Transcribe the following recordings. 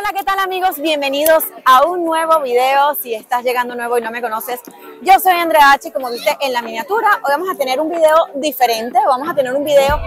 Hola, ¿qué tal amigos? Bienvenidos a un nuevo video. Si estás llegando nuevo y no me conoces, yo soy Andrea H. Como viste en la miniatura, hoy vamos a tener un video diferente. Vamos a tener un video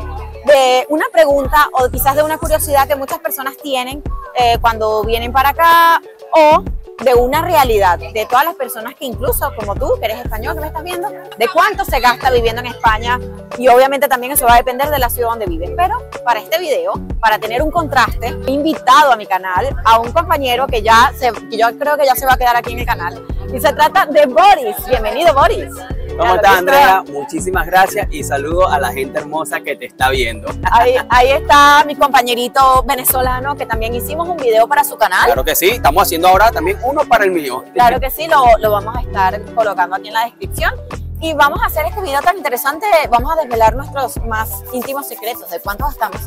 de una pregunta o quizás de una curiosidad que muchas personas tienen eh, cuando vienen para acá o de una realidad de todas las personas que incluso como tú, que eres español, que me estás viendo, de cuánto se gasta viviendo en España y obviamente también eso va a depender de la ciudad donde vives. Pero para este video, para tener un contraste, he invitado a mi canal a un compañero que ya se, que yo creo que ya se va a quedar aquí en el canal y se trata de Boris. Bienvenido Boris. ¿Cómo estás, Andrea? Muchísimas gracias y saludo a la gente hermosa que te está viendo. Ahí, ahí, está mi compañerito venezolano que también hicimos un video para su canal. Claro que sí, estamos haciendo ahora también uno para el mío. Claro que sí, lo, lo vamos a estar colocando aquí en la descripción. Y vamos a hacer este video tan interesante, vamos a desvelar nuestros más íntimos secretos de cuánto estamos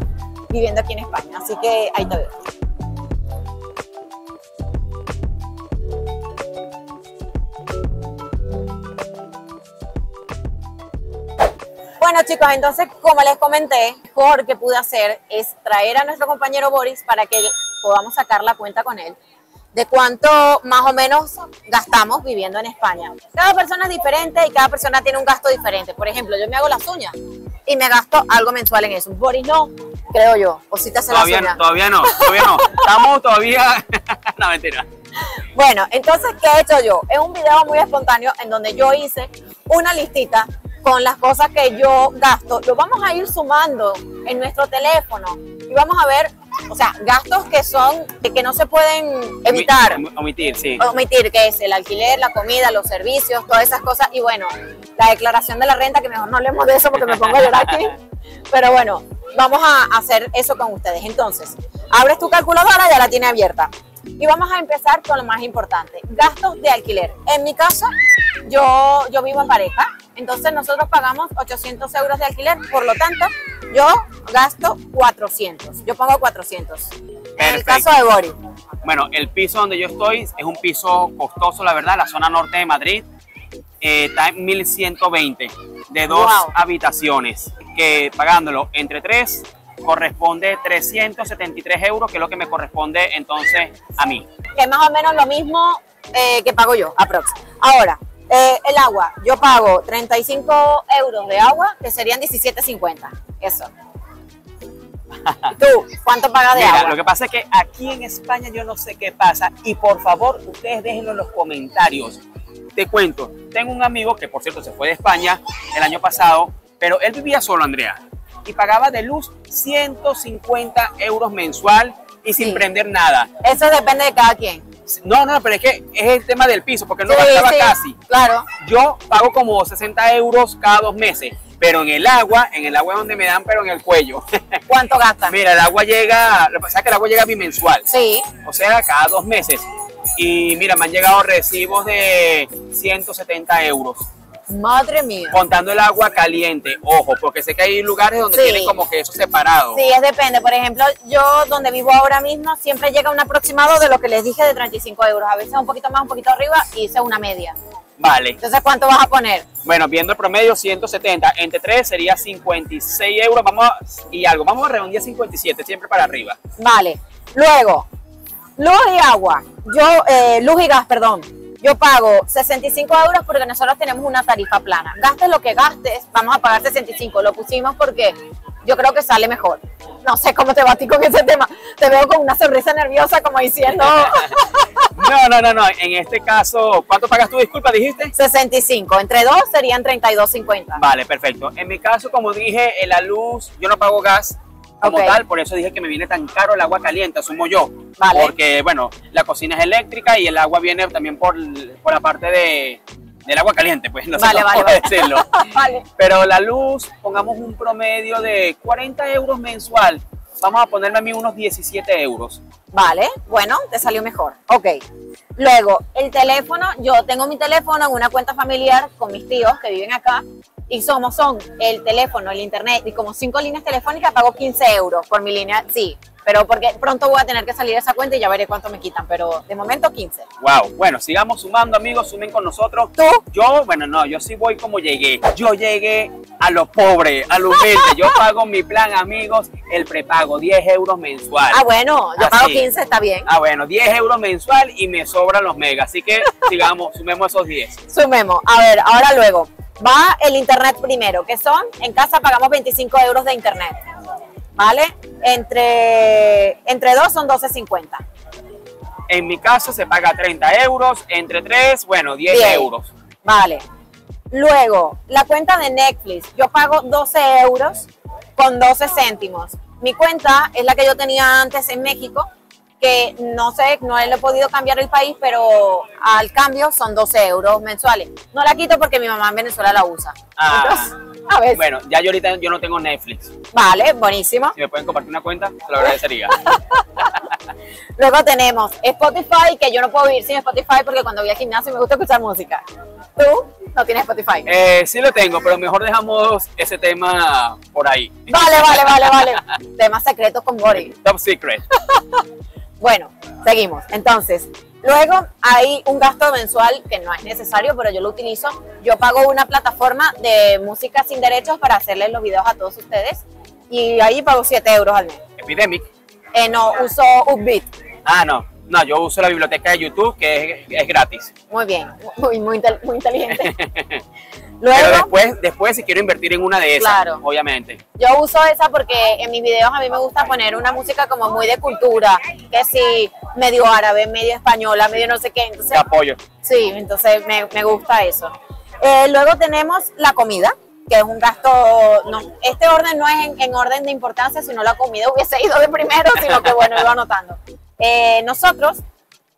viviendo aquí en España. Así que ahí te veo. Bueno chicos, entonces como les comenté, lo mejor que pude hacer es traer a nuestro compañero Boris para que podamos sacar la cuenta con él de cuánto más o menos gastamos viviendo en España. Cada persona es diferente y cada persona tiene un gasto diferente. Por ejemplo, yo me hago las uñas y me gasto algo mensual en eso. Boris no, creo yo. O si te hace todavía, las uñas. Todavía no, todavía no. Estamos todavía... no, mentira. Bueno, entonces, ¿qué he hecho yo? Es un video muy espontáneo en donde yo hice una listita con las cosas que yo gasto. Lo vamos a ir sumando en nuestro teléfono y vamos a ver, o sea, gastos que son, que no se pueden evitar. Omitir, sí. Omitir, que es el alquiler, la comida, los servicios, todas esas cosas. Y bueno, la declaración de la renta, que mejor no hablemos de eso porque me pongo a llorar aquí. Pero bueno, vamos a hacer eso con ustedes. Entonces, abres tu calculadora, ya la tiene abierta. Y vamos a empezar con lo más importante, gastos de alquiler. En mi caso, yo, yo vivo en pareja, entonces nosotros pagamos 800 euros de alquiler, por lo tanto, yo gasto 400. Yo pongo 400. Perfecto. En el caso de Boris. Bueno, el piso donde yo estoy es un piso costoso, la verdad, la zona norte de Madrid. Eh, está en 1120 de dos Wow. habitaciones, que pagándolo entre tres corresponde 373 euros, que es lo que me corresponde entonces a mí. que es más o menos lo mismo eh, que pago yo, aprox. Ahora, eh, el agua, yo pago 35 euros de agua, que serían 17.50. Eso. ¿Tú cuánto pagas de Mira, agua? lo que pasa es que aquí en España yo no sé qué pasa y por favor ustedes déjenlo en los comentarios. Te cuento, tengo un amigo que por cierto se fue de España el año pasado, pero él vivía solo, Andrea, y pagaba de luz 150 euros mensual y sin Sí. prender nada. Eso depende de cada quien. No, no, pero es que es el tema del piso, porque no Sí, gastaba sí, casi. Claro. Yo pago como 60 euros cada dos meses, pero en el agua, en el agua es donde me dan, pero en el cuello. ¿Cuánto gastan? Mira, el agua llega, lo que pasa es que el agua llega bimensual. Sí. o sea, cada dos meses. Y mira, me han llegado recibos de 170 euros, Madre mía. contando el agua caliente. Ojo, porque sé que hay lugares donde Sí. tienen como que eso separado. Sí, es depende. Por ejemplo, yo donde vivo ahora mismo siempre llega un aproximado de lo que les dije de 35 euros. A veces un poquito más, un poquito arriba y hice una media. Vale. Entonces, ¿cuánto vas a poner? Bueno, viendo el promedio, 170. Entre 3 sería 56 euros. Vamos a- y algo. Vamos a redondear 57, siempre para arriba. Vale. Luego, luz y agua. Yo, eh, luz y gas, perdón. Yo pago 65 euros porque nosotros tenemos una tarifa plana. Gastes lo que gastes, vamos a pagar 65. Lo pusimos porque yo creo que sale mejor. No sé cómo te va a ti con ese tema. Te veo con una sonrisa nerviosa como diciendo No, no, no, no. En este caso, ¿cuánto pagas tú? Disculpa, dijiste. 65. Entre dos serían 32.50. Vale, perfecto. En mi caso, como dije, en la luz, yo no pago gas como tal, por eso dije que me viene tan caro el agua caliente, asumo yo. Vale. Porque, bueno, la cocina es eléctrica y el agua viene también por, por la parte de, del agua caliente, pues no sé Vale, cómo vale, vale. decirlo. Vale. Pero la luz, pongamos un promedio de 40 euros mensual. Vamos a ponerme a mí unos 17 euros. Vale, bueno, te salió mejor. Ok. Luego, el teléfono, yo tengo mi teléfono en una cuenta familiar con mis tíos que viven acá y somos, son el teléfono, el internet y como cinco líneas telefónicas pago 15 euros por mi línea, sí. Pero porque pronto voy a tener que salir de esa cuenta y ya veré cuánto me quitan, pero de momento 15. Wow, bueno, sigamos sumando amigos, sumen con nosotros. ¿Tú? Yo, bueno, no, yo sí voy como llegué. Yo llegué a lo pobre, a lo humilde. Yo pago mi plan, amigos, el prepago, 10 euros mensual. Ah, bueno, yo Así. pago 15, está bien. Ah, bueno, 10 euros mensual y me sobran los megas. Así que sigamos, sumemos esos 10. Sumemos. A ver, ahora luego. Va el internet primero, que son, en casa pagamos 25 euros de internet. ¿Vale? Entre, entre dos son 12.50. En mi caso se paga 30 euros, entre 3, bueno, 10 Bien. euros. Vale. Luego, la cuenta de Netflix. Yo pago 12 euros con 12 céntimos. Mi cuenta es la que yo tenía antes en México, que no sé, no le he podido cambiar el país, pero al cambio son 12 euros mensuales. No la quito porque mi mamá en Venezuela la usa. Ah. Entonces, a ver. Bueno, ya yo ahorita yo no tengo Netflix. Vale, buenísimo. Si me pueden compartir una cuenta, se lo agradecería. Luego tenemos Spotify, que yo no puedo vivir sin Spotify porque cuando voy al gimnasio me gusta escuchar música. ¿Tú no tienes Spotify? Eh, sí lo tengo, pero mejor dejamos ese tema por ahí. Vale, vale, vale, vale. Temas secretos con Boris. Top secret. Bueno, seguimos. Entonces, luego hay un gasto mensual que no es necesario, pero yo lo utilizo. Yo pago una plataforma de música sin derechos para hacerles los videos a todos ustedes y ahí pago 7 euros al mes. Epidemic. Eh, no, uso Upbeat. Ah, no. No, yo uso la biblioteca de YouTube, que es, es gratis. Muy bien, muy, muy, intel- muy inteligente. Pero Luego, después, después si quiero invertir en una de esas, Claro. obviamente. yo uso esa porque en mis videos a mí me gusta poner una música como muy de cultura, que si medio árabe, medio española, medio no sé qué. Entonces, Te apoyo. Sí, entonces me, me gusta eso. Eh, luego tenemos la comida, que es un gasto, no, este orden no es en, en orden de importancia, sino la comida hubiese ido de primero, sino que bueno, iba anotando. Eh, nosotros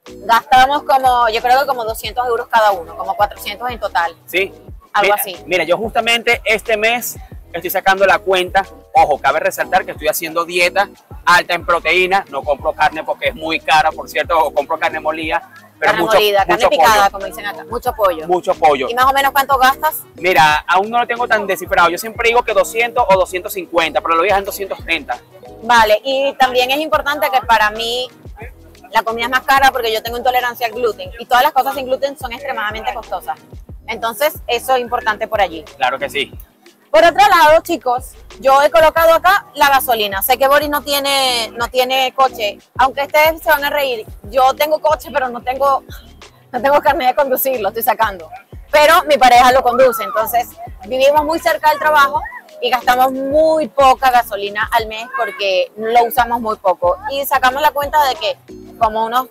gastamos como, yo creo que como 200 euros cada uno, como 400 en total. ¿Sí? Algo mira, así. Mira, yo justamente este mes estoy sacando la cuenta. Ojo, cabe resaltar que estoy haciendo dieta alta en proteína. No compro carne porque es muy cara, por cierto, o compro carne molida. Pero carne mucho, molida, carne picada, pollo. como dicen acá, mucho pollo. Mucho pollo. ¿Y más o menos cuánto gastas? Mira, aún no lo tengo tan descifrado. Yo siempre digo que 200 o 250, pero lo voy a dejar en 230. Vale, y también es importante que para mí la comida es más cara porque yo tengo intolerancia al gluten y todas las cosas sin gluten son extremadamente costosas. Entonces, eso es importante por allí. Claro que sí. Por otro lado, chicos, yo he colocado acá la gasolina. Sé que Boris no tiene, no tiene coche, aunque ustedes se van a reír. Yo tengo coche, pero no tengo, no tengo carnet de conducir, lo estoy sacando. Pero mi pareja lo conduce, entonces vivimos muy cerca del trabajo y gastamos muy poca gasolina al mes porque lo usamos muy poco. Y sacamos la cuenta de que como unos,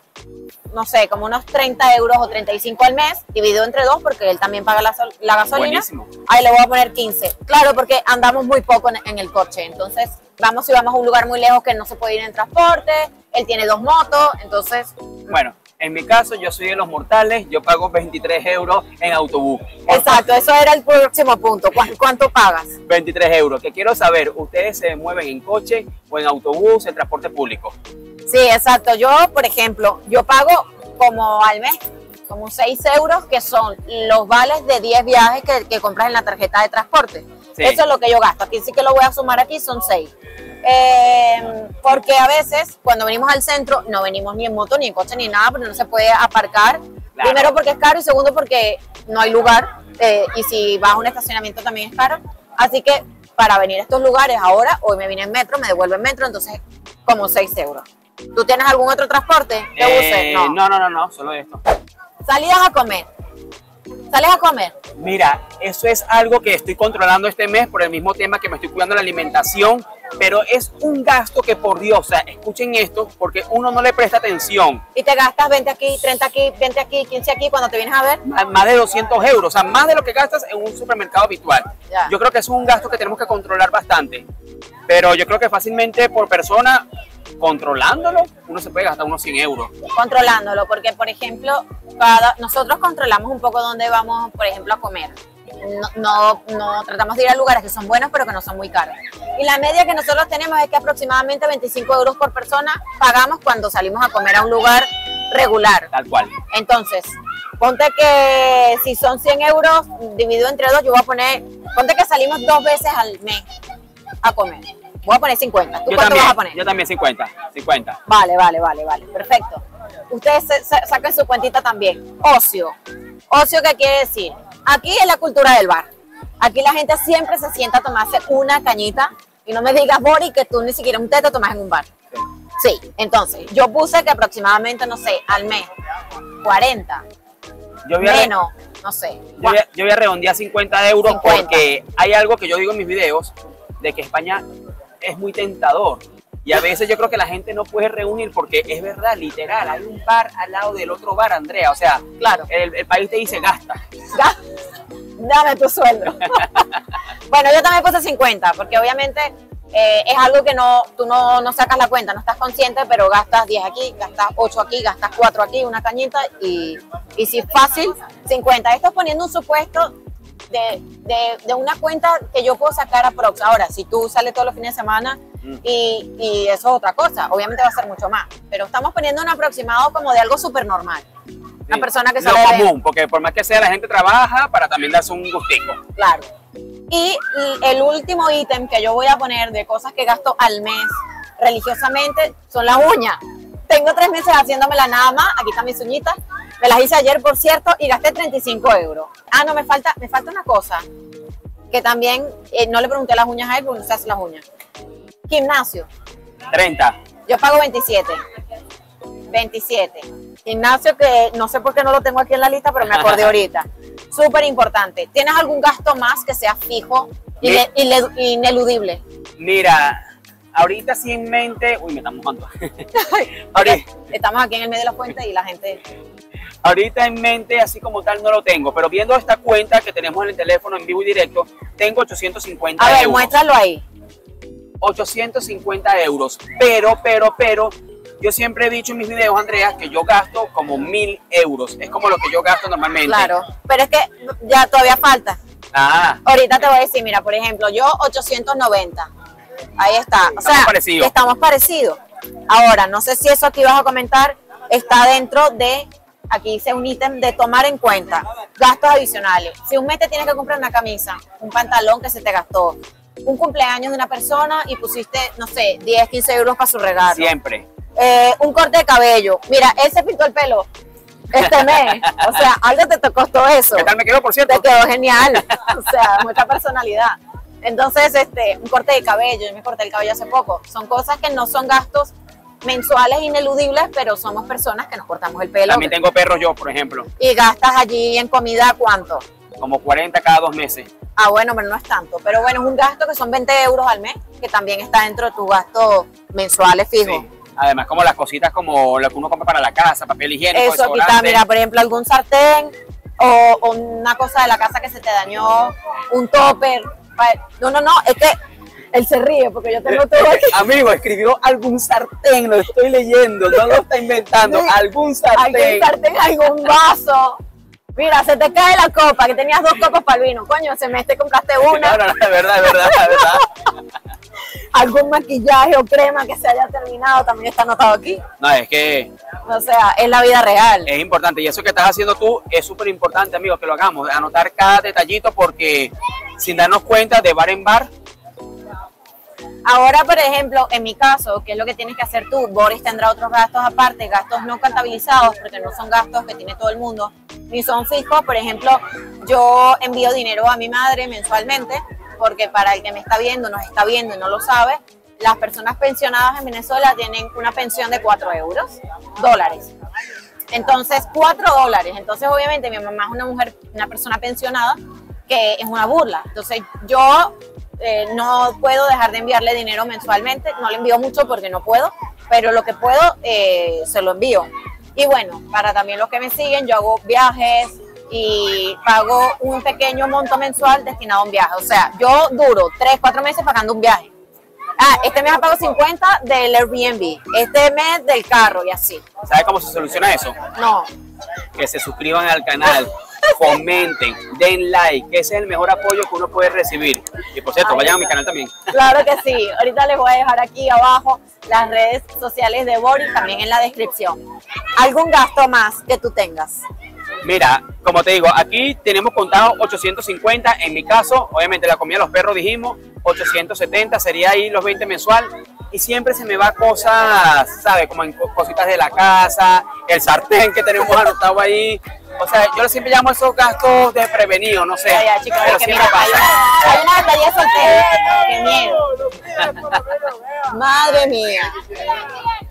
no sé, como unos 30 euros o 35 al mes, dividido entre dos porque él también paga la, sol- la gasolina. Buenísimo. Ahí le voy a poner 15. Claro, porque andamos muy poco en, en el coche. Entonces, vamos si vamos a un lugar muy lejos que no se puede ir en transporte. Él tiene dos motos. Entonces, Bueno, en mi caso, yo soy de los mortales. Yo pago 23 euros en autobús. exacto, eso era el próximo punto. ¿Cuán- ¿Cuánto pagas? 23 euros. Que quiero saber, ¿ustedes se mueven en coche o en autobús, en transporte público? Sí, exacto. Yo, por ejemplo, yo pago como al mes, como 6 euros, que son los vales de 10 viajes que, que compras en la tarjeta de transporte. Sí. Eso es lo que yo gasto. Aquí sí que lo voy a sumar aquí, son 6. porque a veces, cuando venimos al centro, no venimos ni en moto, ni en coche, ni nada, porque no se puede aparcar. Claro. Primero porque es caro y segundo porque no hay lugar. eh, y si vas a un estacionamiento también es caro. Así que para venir a estos lugares ahora, hoy me vine en metro, me devuelvo en metro, entonces como 6 euros. ¿Tú tienes algún otro transporte que Eh, uses? no, no, no, no, solo esto. Salidas a comer. ¿Sales a comer? Mira, eso es algo que estoy controlando este mes por el mismo tema que me estoy cuidando la alimentación, pero es un gasto que por Dios, o sea, escuchen esto, porque uno no le presta atención. Y te gastas 20 aquí, 30 aquí, 20 aquí, 15 aquí, cuando te vienes a ver. Más más de 200 euros, o sea, más de lo que gastas en un supermercado habitual. Ya. Yo creo que es un gasto que tenemos que controlar bastante, pero yo creo que fácilmente por persona, controlándolo, uno se puede gastar unos 100 euros. controlándolo, porque por ejemplo, cada, nosotros controlamos un poco dónde vamos, por ejemplo, a comer. No, no, no tratamos de ir a lugares que son buenos, pero que no son muy caros. Y la media que nosotros tenemos es que aproximadamente 25 euros por persona pagamos cuando salimos a comer a un lugar regular. Tal cual. Entonces, ponte que si son 100 euros dividido entre dos, yo voy a poner, ponte que salimos dos veces al mes a comer. Voy a poner 50. ¿Tú Yo cuánto también, vas a poner? yo también 50, 50. Vale, vale, vale, vale. Perfecto. Ustedes saquen su cuentita también. Ocio. Ocio, ¿qué quiere decir? Aquí es la cultura del bar. Aquí la gente siempre se sienta a tomarse una cañita. Y no me digas, Bori, que tú ni siquiera un té te tomas en un bar. Sí, entonces, yo puse que aproximadamente, no sé, al mes, 40, Yo voy a, re- menos, no sé. yo voy a- yo voy a redondear 50 euros 50. porque hay algo que yo digo en mis videos de que España es muy tentador. Y a veces yo creo que la gente no puede reunir porque es verdad, literal, hay un bar al lado del otro bar, Andrea. O sea, Claro. el, el país te dice gasta. Ya, dame tu sueldo. bueno, yo también puse 50, porque obviamente eh, es algo que no, tú no, no sacas la cuenta, no estás consciente, pero gastas 10 aquí, gastas 8 aquí, gastas 4 aquí, una cañita, y, y si es fácil, 50. Esto es poniendo un supuesto de, de- de una cuenta que yo puedo sacar a Prox. Ahora, si tú sales todos los fines de semana. Y, y eso es otra cosa, obviamente va a ser mucho más, pero estamos poniendo un aproximado como de algo súper normal. Una Sí. persona que Lo sale de- común, porque por más que sea, la gente trabaja para también darse un gustico. Claro. Y el último ítem que yo voy a poner de cosas que gasto al mes religiosamente son las uñas. Tengo tres meses haciéndomela nada más. Aquí están mis uñitas. Me las hice ayer, por cierto, y gasté 35 euros. Ah, no, me falta, me falta una cosa. Que también, eh, no le pregunté las uñas a él porque no se hace las uñas. Gimnasio. 30. Yo pago 27. 27. Gimnasio que no sé por qué no lo tengo aquí en la lista, pero me acordé ahorita. Súper importante. ¿Tienes algún gasto más que sea fijo, ine- ile- ineludible? Mira, ahorita sí en mente. Uy, me están mojando. ahorita, Estamos aquí en el medio de la fuente y la gente... ahorita en mente, así como tal, no lo tengo. Pero viendo esta cuenta que tenemos en el teléfono en vivo y directo, tengo 850 A ver, euros. muéstralo ahí. 850 euros. Pero, pero, pero, yo siempre he dicho en mis videos, Andrea, que yo gasto como mil euros. Es como lo que yo gasto normalmente. Claro. Pero es que ya todavía falta. Ah, Ahorita te voy a decir, mira, por ejemplo, yo 890. Ahí está. O Estamos sea, parecidos. que estamos parecidos. Ahora, no sé si eso que ibas a comentar está dentro de, aquí dice un ítem de tomar en cuenta, gastos adicionales. Si un mes te tienes que comprar una camisa, un pantalón que se te gastó, un cumpleaños de una persona y pusiste, no sé, 10, 15 euros para su regalo. siempre. Eh, un corte de cabello. Mira, él se pintó el pelo este mes. O sea, algo te, costó eso ¿Qué tal me quedó, por cierto? te quedó genial. O sea, mucha personalidad. Entonces, este, un corte de cabello, yo me corté el cabello hace poco. Son cosas que no son gastos mensuales ineludibles, pero somos personas que nos cortamos el pelo. También tengo perros yo, por ejemplo. Y gastas allí en comida, ¿cuánto? Como 40 cada dos meses. Ah, bueno, pero no es tanto. Pero bueno, es un gasto que son 20 euros al mes, que también está dentro de tus gastos mensuales fijos. Sí. Además, como las cositas como lo que uno compra para la casa, papel higiénico, Eso, aquí está, mira, por ejemplo, algún sartén o, o una cosa de la casa que se te dañó, un topper. No, no, no, es que él se ríe porque yo tengo todo aquí. Amigo, escribió algún sartén, lo estoy leyendo, no lo está inventando. Algún sartén. Algún sartén, algún vaso. Mira, se te cae la copa, que tenías dos copas para el vino. Coño, se me te compraste una. no, no, es verdad, es verdad, es verdad. Algún maquillaje o crema que se haya terminado también está anotado aquí. No, es que O sea, es la vida real. es importante. Y eso que estás haciendo tú es súper importante, amigo, que lo hagamos. Anotar cada detallito porque sin darnos cuenta de bar en bar, Ahora, por ejemplo, en mi caso, ¿qué es lo que tienes que hacer tú? Boris tendrá otros gastos aparte, gastos no contabilizados, porque no son gastos que tiene todo el mundo, ni son fijos. Por ejemplo, yo envío dinero a mi madre mensualmente, porque para el que me está viendo, nos está viendo y no lo sabe, las personas pensionadas en Venezuela tienen una pensión de 4 euros, dólares. Entonces, 4 dólares. Entonces, obviamente, mi mamá es una mujer, una persona pensionada, que es una burla. Entonces, yo eh, no puedo dejar de enviarle dinero mensualmente. No le envío mucho porque no puedo, pero lo que puedo eh, se lo envío. Y bueno, para también los que me siguen, yo hago viajes y pago un pequeño monto mensual destinado a un viaje. O sea, yo duro 3, 4 meses pagando un viaje. Ah, este mes pago 50 del Airbnb, este mes del carro y así. ¿sabes cómo se soluciona eso? No, Que se suscriban al canal, comenten, den like, que ese es el mejor apoyo que uno puede recibir. Y por cierto, Ahí vayan a mi canal también. Claro que sí. Ahorita les voy a dejar aquí abajo las redes sociales de Boris también en la descripción. ¿Algún gasto más que tú tengas? Mira, como te digo, aquí tenemos contado 850. En mi caso, obviamente la comida de los perros dijimos 870 sería ahí los 20 mensual y siempre se me va cosas, ¿sabes? Como en cositas de la casa, el sartén que tenemos anotado ahí. O sea, yo siempre llamo esos gastos de prevenido, no sé. Ya, ya, chicos, pero es que siempre mira, hay pasa. una, hay una despedida soltera. Qué miedo. Madre mía.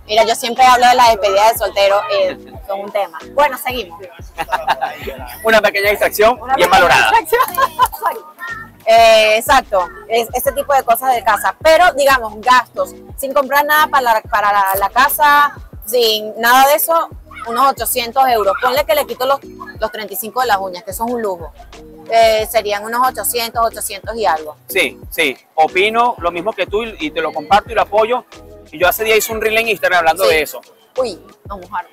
Mira, yo siempre hablo de la despedida de soltero, eh, son un tema. Bueno, seguimos. Una pequeña distracción Una bien valorada. Eh, exacto, es, ese tipo de cosas de casa. Pero, digamos, gastos, sin comprar nada para la, para la, la casa, sin nada de eso, unos 800 euros. Ponle que le quito los, los 35 de las uñas, que son un lujo. Eh, serían unos 800, 800 y algo. Sí, sí, opino lo mismo que tú y te lo comparto y lo apoyo. Y yo hace día hice un reel en Instagram hablando Sí. de eso. Uy, no mojar.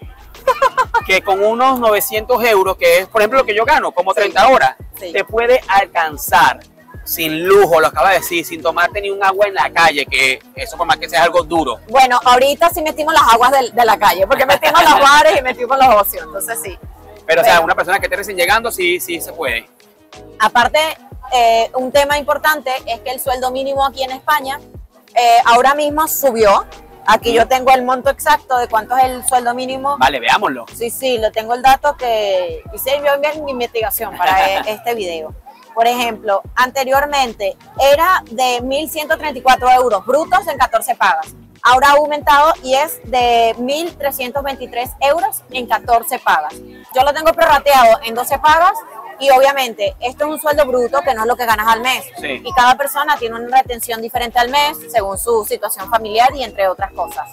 que con unos 900 euros, que es por ejemplo lo que yo gano, como Sí. 30 horas, Sí. te puede alcanzar sin lujo, lo acaba de decir, sin tomarte ni un agua en la calle, que eso por más que sea algo duro. Bueno, ahorita sí metimos las aguas de, de la calle, porque metimos los bares y metimos los ocios, entonces sí. Pero o sea, una persona que esté recién llegando, sí, sí se puede. Aparte, eh, un tema importante es que el sueldo mínimo aquí en España eh, ahora mismo subió. Aquí yo tengo el monto exacto de cuánto es el sueldo mínimo. Vale, veámoslo. Sí, sí, lo tengo el dato que hice yo en mi investigación para este video. Por ejemplo, anteriormente era de 1.134 euros brutos en 14 pagas. Ahora ha aumentado y es de 1.323 euros en 14 pagas. Yo lo tengo prorrateado en 12 pagas y obviamente esto es un sueldo bruto que no es lo que ganas al mes. Sí. Y cada persona tiene una retención diferente al mes según su situación familiar y entre otras cosas.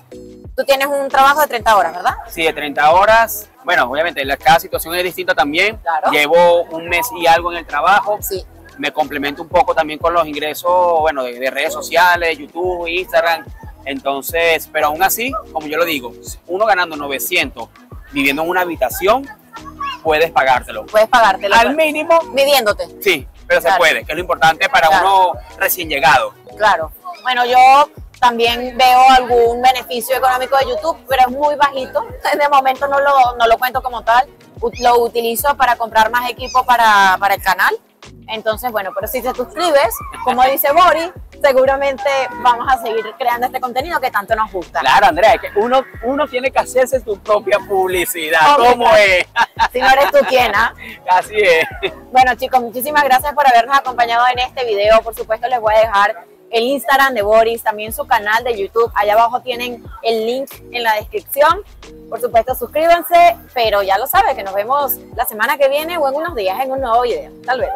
Tú tienes un trabajo de 30 horas, ¿verdad? Sí, de 30 horas. Bueno, obviamente la, cada situación es distinta también. Claro. Llevo un mes y algo en el trabajo. Sí. Me complemento un poco también con los ingresos, bueno, de, de redes sociales, YouTube, Instagram. Entonces, pero aún así, como yo lo digo, uno ganando 900, viviendo en una habitación, puedes pagártelo. Puedes pagártelo. Al mínimo, midiéndote. sí, pero se puede, que es lo importante para Claro. uno recién llegado. Claro. Bueno, yo también veo algún beneficio económico de YouTube, pero es muy bajito. De momento no lo, no lo cuento como tal. Lo utilizo para comprar más equipo para, para el canal. Entonces, bueno, pero si te suscribes, como dice Bori, seguramente vamos a seguir creando este contenido que tanto nos gusta. Claro, Andrea, es que uno, uno tiene que hacerse su propia publicidad. ¿Cómo es? Si no eres tú quien, ¿ah? Así es. Bueno, chicos, muchísimas gracias por habernos acompañado en este video. Por supuesto, les voy a dejar el Instagram de Boris, también su canal de YouTube. Allá abajo tienen el link en la descripción. Por supuesto, suscríbanse, pero ya lo sabe que nos vemos la semana que viene o en unos días en un nuevo video. Tal vez.